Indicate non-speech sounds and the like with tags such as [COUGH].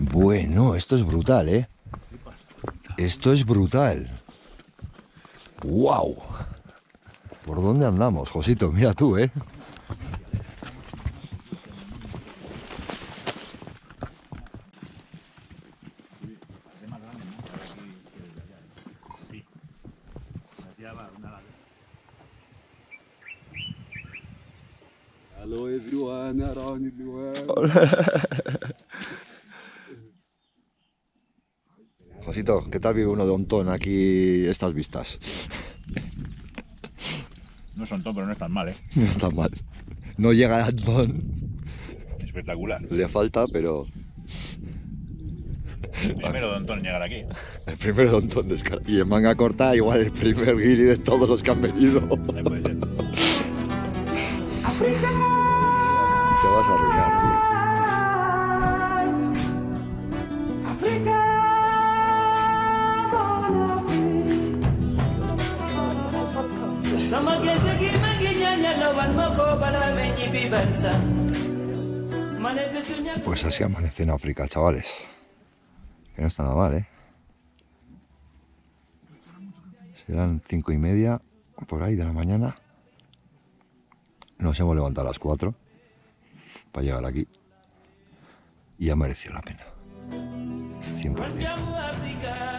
Bueno, esto es brutal, ¿eh? Esto es brutal. ¡Wow! ¿Por dónde andamos, Josito? Mira tú, ¿eh? Hello everyone around everyone. [LAUGHS] ¿qué tal vive uno de Ontón aquí estas vistas? No son tontos, pero no están mal, ¿eh? No está mal. No llega a Antón, Espectacular. le falta, pero Primero Don Ton llegar aquí. el primero de Ontón descarga. Y en manga corta, igual el primer guiri de todos los que han venido. Ahí puede ser. Te vas a arruinar, Pues así amanece en África, chavales. Que no está nada mal, ¿eh? Serán cinco y media, por ahí de la mañana. Nos hemos levantado a las cuatro para llegar aquí. Y ha merecido la pena. 100%. jàmm ak